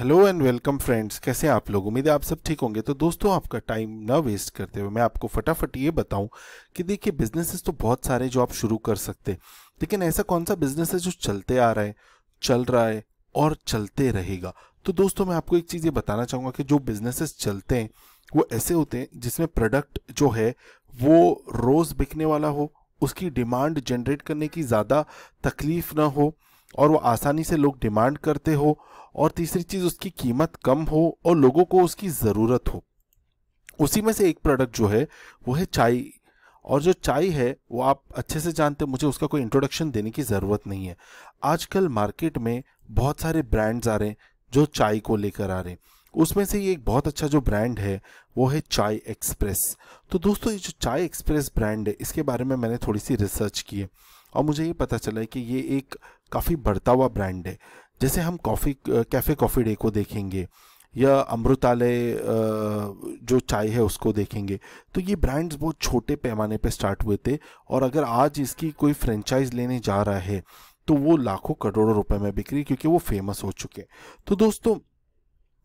Hello and welcome friends, कैसे आप लोग? उम्मीद है आप सब ठीक होंगे। तो दोस्तों, आपका टाइम ना वेस्ट करते हुए मैं आपको फटाफट ये बताऊँ कि देखिए बिजनेसेस तो बहुत सारे जो आप शुरू कर सकते हैं, लेकिन ऐसा कौन सा बिज़नेस है जो चलते आ रहा है, चल रहा है और चलते रहेगा? तो दोस्तों, मैं आपको एक चीज़ ये बताना चाहूँगा कि जो बिजनेसेस चलते हैं, वो ऐसे होते हैं जिसमें प्रोडक्ट जो है, वो रोज़ बिकने वाला हो, उसकी डिमांड जनरेट करने की ज़्यादा तकलीफ़ ना हो और वो आसानी से लोग डिमांड करते हो और तीसरी चीज़, उसकी कीमत कम हो और लोगों को उसकी ज़रूरत हो। उसी में से एक प्रोडक्ट जो है, वो है चाय। और जो चाय है, वो आप अच्छे से जानते हैं, मुझे उसका कोई इंट्रोडक्शन देने की ज़रूरत नहीं है। आजकल मार्केट में बहुत सारे ब्रांड्स आ रहे हैं, जो चाय को लेकर आ रहे हैं। उसमें से ये एक बहुत अच्छा जो ब्रांड है, वो है चाय एक्सप्रेस। तो दोस्तों, ये जो चाय एक्सप्रेस ब्रांड है, इसके बारे में मैंने थोड़ी सी रिसर्च की है और मुझे ये पता चला है कि ये एक काफ़ी बढ़ता हुआ ब्रांड है। जैसे हम कॉफ़ी कैफ़े कॉफ़ी डे को देखेंगे, या अमृतालय जो चाय है उसको देखेंगे तो ये ब्रांड्स बहुत छोटे पैमाने पे स्टार्ट हुए थे, और अगर आज इसकी कोई फ्रेंचाइज लेने जा रहा है तो वो लाखों करोड़ों रुपए में बिक रही क्योंकि वो फ़ेमस हो चुके हैं। तो दोस्तों,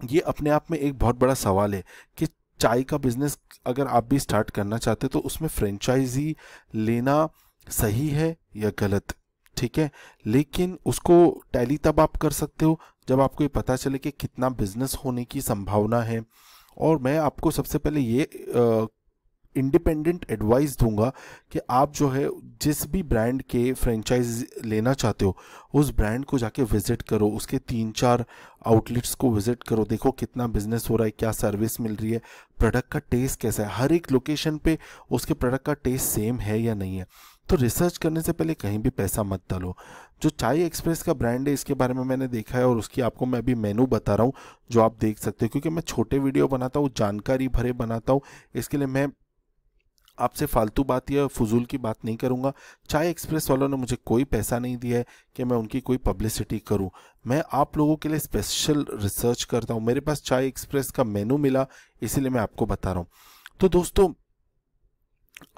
ये अपने आप में एक बहुत बड़ा सवाल है कि चाय का बिज़नेस अगर आप भी स्टार्ट करना चाहते तो उसमें फ्रेंचाइजी लेना सही है या गलत? ठीक है? लेकिन उसको टैली तब आप कर सकते हो जब आपको ये पता चले कि कितना बिज़नेस होने की संभावना है। और मैं आपको सबसे पहले ये इंडिपेंडेंट एडवाइस दूँगा कि आप जो है, जिस भी ब्रांड के फ्रेंचाइज लेना चाहते हो, उस ब्रांड को जाके विज़िट करो, उसके तीन चार आउटलेट्स को विज़िट करो। देखो कितना बिज़नेस हो रहा है, क्या सर्विस मिल रही है प्रोडक्ट का टेस्ट कैसा है, हर एक लोकेशन पे उसके प्रोडक्ट का टेस्ट सेम है या नहीं है। तो रिसर्च करने से पहले कहीं भी पैसा मत डालो। जो चाय एक्सप्रेस का ब्रांड है, इसके बारे में मैंने देखा है और उसकी आपको मैं अभी मेनू बता रहा हूँ, जो आप देख सकते हो, क्योंकि मैं छोटे वीडियो बनाता हूँ, जानकारी भरे बनाता हूँ, इसके लिए मैं आपसे फालतू बात या फजूल की बात नहीं करूँगा। चाय एक्सप्रेस वालों ने मुझे कोई पैसा नहीं दिया है कि मैं उनकी कोई पब्लिसिटी करूँ। मैं आप लोगों के लिए स्पेशल रिसर्च करता हूँ। मेरे पास चाय एक्सप्रेस का मेनू मिला, इसीलिए मैं आपको बता रहा हूँ। तो दोस्तों,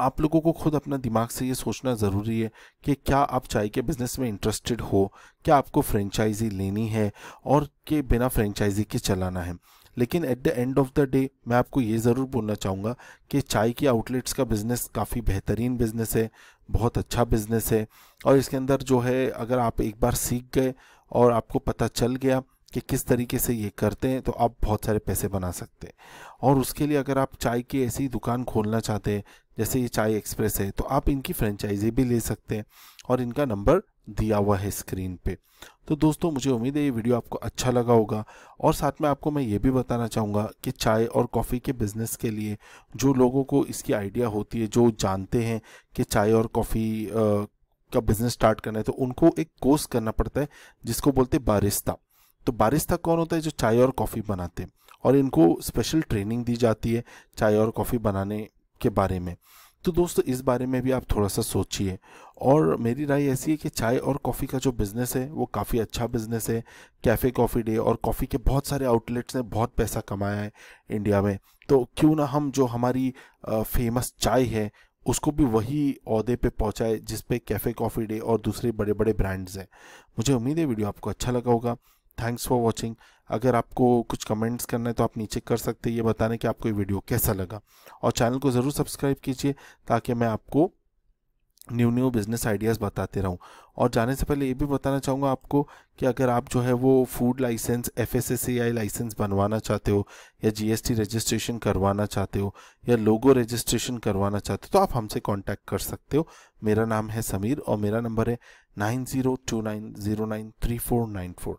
आप लोगों को खुद अपना दिमाग से ये सोचना ज़रूरी है कि क्या आप चाय के बिज़नेस में इंटरेस्टेड हो, क्या आपको फ्रेंचाइजी लेनी है और के बिना फ्रेंचाइजी के चलाना है। लेकिन at the end of the day मैं आपको ये ज़रूर बोलना चाहूँगा कि चाय की आउटलेट्स का बिज़नेस काफ़ी बेहतरीन बिज़नेस है, बहुत अच्छा बिज़नेस है। और इसके अंदर जो है, अगर आप एक बार सीख गए और आपको पता चल गया कि किस तरीके से ये करते हैं तो आप बहुत सारे पैसे बना सकते हैं। और उसके लिए अगर आप चाय की ऐसी दुकान खोलना चाहते हैं, जैसे ये चाय एक्सप्रेस है तो आप इनकी फ्रेंचाइजी भी ले सकते हैं और इनका नंबर दिया हुआ है स्क्रीन पे। तो दोस्तों, मुझे उम्मीद है ये वीडियो आपको अच्छा लगा होगा। और साथ में आपको मैं ये भी बताना चाहूँगा कि चाय और कॉफ़ी के बिज़नेस के लिए जो लोगों को इसकी आइडिया होती है, जो जानते हैं कि चाय और कॉफ़ी का बिज़नेस स्टार्ट करना है तो उनको एक कोर्स करना पड़ता है, जिसको बोलते बारिस्ता। तो बारिस्ता कौन होता है जो चाय और कॉफ़ी बनाते हैं? और इनको स्पेशल ट्रेनिंग दी जाती है चाय और कॉफ़ी बनाने के बारे में। तो दोस्तों, इस बारे में भी आप थोड़ा सा सोचिए। और मेरी राय ऐसी है कि चाय और कॉफ़ी का जो बिज़नेस है, वो काफ़ी अच्छा बिज़नेस है। कैफ़े कॉफ़ी डे और कॉफ़ी के बहुत सारे आउटलेट्स ने बहुत पैसा कमाया है इंडिया में। तो क्यों ना हम जो हमारी फ़ेमस चाय है, उसको भी वही अहदे पे पहुँचाए जिस पे कैफ़े कॉफ़ी डे और दूसरे बड़े बड़े ब्रांड्स हैं। मुझे उम्मीद है वीडियो आपको अच्छा लगा होगा। थैंक्स फॉर वॉचिंग अगर आपको कुछ कमेंट्स करना है तो आप नीचे कर सकते हैं, ये बताने कि आपको ये वीडियो कैसा लगा। और चैनल को ज़रूर सब्सक्राइब कीजिए ताकि मैं आपको न्यू न्यू बिज़नेस आइडियाज़ बताते रहूँ। और जाने से पहले ये भी बताना चाहूँगा आपको कि अगर आप जो है वो फ़ूड लाइसेंस एफएसएससीआई लाइसेंस बनवाना चाहते हो या जीएसटी रजिस्ट्रेशन करवाना चाहते हो या लोगो रजिस्ट्रेशन करवाना चाहते हो तो आप हमसे कांटेक्ट कर सकते हो। मेरा नाम है समीर और मेरा नंबर है nine zero two nine zero nine three four nine four